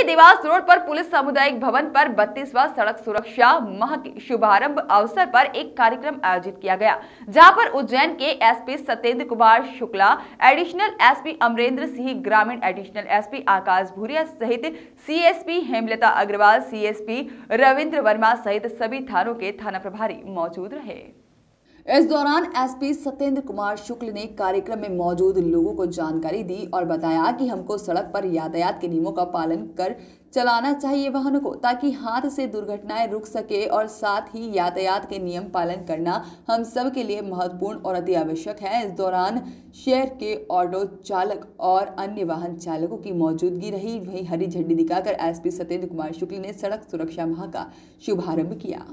के देवास रोड पर पुलिस सामुदायिक भवन पर बत्तीसवा सड़क सुरक्षा माह के शुभारंभ अवसर पर एक कार्यक्रम आयोजित किया गया, जहाँ पर उज्जैन के SP Satyendra Kumar Shukla, additional SP Amrendra Singh, ग्रामीण एडिशनल एसपी आकाश भूरिया सहित सीएसपी हेमलता अग्रवाल, सीएसपी रविंद्र वर्मा सहित सभी थानों के थाना प्रभारी मौजूद रहे। इस दौरान एसपी सत्येंद्र कुमार शुक्ल ने कार्यक्रम में मौजूद लोगों को जानकारी दी और बताया कि हमको सड़क पर यातायात के नियमों का पालन कर चलाना चाहिए वाहनों को, ताकि हाथ से दुर्घटनाएँ रुक सके और साथ ही यातायात के नियम पालन करना हम सब के लिए महत्वपूर्ण और अति आवश्यक है। इस दौरान शहर के ऑटो चालक और अन्य वाहन चालकों की मौजूदगी रही। वहीं हरी झंडी दिखाकर एसपी सत्येंद्र कुमार शुक्ल ने सड़क सुरक्षा माह का शुभारंभ किया।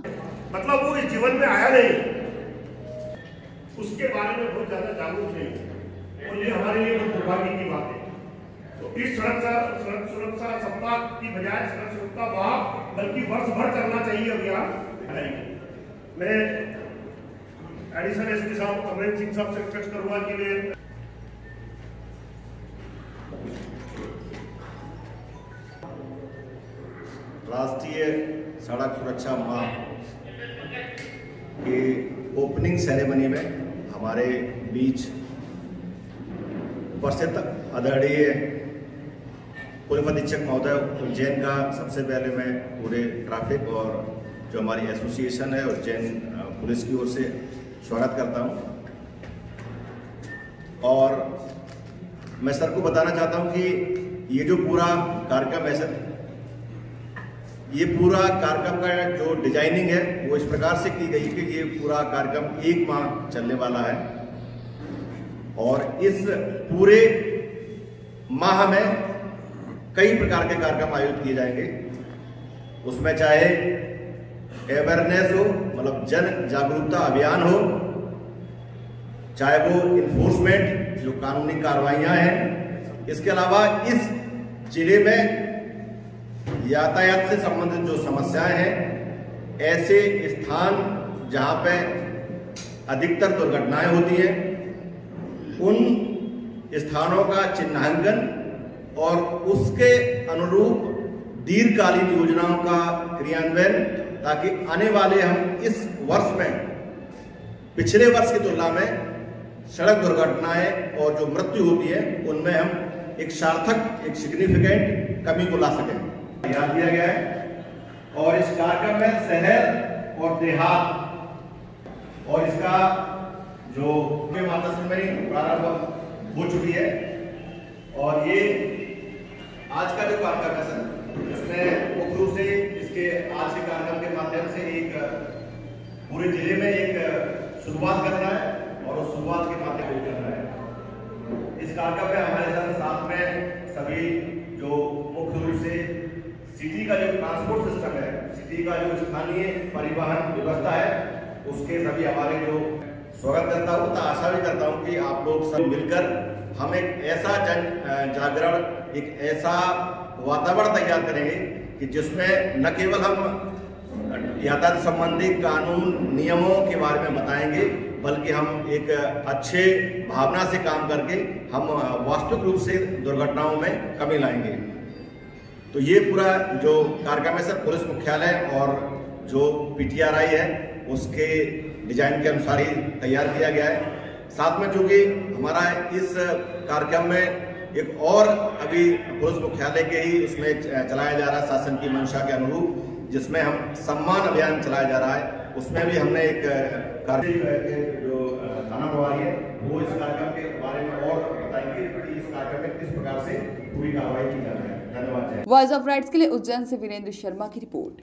मतलब वो इस जीवन में आया नहीं। उसके बारे में बहुत ज़्यादा जागरूक नहीं और ये हमारे लिए बहुत दुर्भाग्य की बात है। तो इस सुरक्षा सड़क सुरक्षा सप्ताह की बजाय सड़क सुरक्षा माह बल्कि वर्ष भर चलना चाहिए अभियान मैं एडिशनल एस पी साहब अमरेंद्र सिंह साहब से रिक्वेस्ट करूँगा कि वे राष्ट्रीय सड़क सुरक्षा माह के ओपनिंग सेरेमनी में हमारे बीच उपस्थित आदरणीय पुलिस अधीक्षक महोदय उज्जैन का सबसे पहले मैं पूरे ट्रैफ़िक और जो हमारी एसोसिएशन है उज्जैन पुलिस की ओर से स्वागत करता हूँ। और मैं सर को बताना चाहता हूँ कि ये जो पूरा कार्यक्रम है सर ये पूरा कार्यक्रम का जो डिज़ाइनिंग है, वो इस प्रकार से की गई कि ये पूरा कार्यक्रम एक माह चलने वाला है। और इस पूरे माह में कई प्रकार के कार्यक्रम आयोजित किए जाएँगे। उसमें चाहे अवेयरनेस हो मतलब जन जागरूकता अभियान हो, चाहे वो इन्फोर्समेंट जो कानूनी कार्रवाइयाँ हैं। इसके अलावा इस ज़िले में यातायात से संबंधित जो समस्याएँ हैं, ऐसे स्थान जहाँ पे अधिकतर दुर्घटनाएँ होती हैं, उन स्थानों का चिन्हांकन और उसके अनुरूप दीर्घकालीन योजनाओं का क्रियान्वयन, ताकि आने वाले हम इस वर्ष में, पिछले वर्ष की तुलना में सड़क दुर्घटनाएँ और जो मृत्यु होती है, उनमें हम एक सार्थक, एक सिग्निफिकेंट कमी को ला सकें। ध्यान दिया गया है। और इस कार्यक्रम में शहर और देहात और इसका जो माता से प्रारंभ हो चुकी है। और ये आज का जो कार्यक्रम है सर इसमें मुख्य रूप से इसके आज के कार्यक्रम के माध्यम से एक, पूरे ज़िले में एक शुरुआत करना है और उस शुरुआत के माध्यम से करना है। इस कार्यक्रम में हमारे साथ में सभी जो मुख्य रूप से सिटी का जो ट्रांसपोर्ट सिस्टम सिटी का जो स्थानीय परिवहन व्यवस्था है, उसके सभी हमारे जो स्वागत करता हूँ तो आशा भी करता हूँ कि आप लोग सब मिलकर हम एक ऐसा जन जागरण, एक ऐसा वातावरण तैयार करेंगे कि जिसमें न केवल हम यातायात संबंधी कानून, नियमों के बारे में बताएँगे, बल्कि हम एक अच्छे भावना से काम करके हम वास्तविक रूप से दुर्घटनाओं में कमी लाएँगे। तो ये पूरा जो कार्यक्रम है सर पुलिस मुख्यालय और जो पीटीआरआई है, उसके डिज़ाइन के अनुसार ही तैयार किया गया है। साथ में चूँकि हमारा इस कार्यक्रम में एक और अभी पुलिस मुख्यालय के ही उसमें चलाया जा रहा है, शासन की मंशा के अनुरूप, जिसमें हम सम्मान अभियान चलाया जा रहा है। उसमें भी हमने एक कार्य जो थाना प्रभारी है, वो इस कार्यक्रम के बारे में और बताएँगे इस कार्यक्रम में किस प्रकार से पूरी कार्रवाई की जा रही है। वॉइस ऑफ़ राइट्स के लिए उज्जैन से वीरेंद्र शर्मा की रिपोर्ट।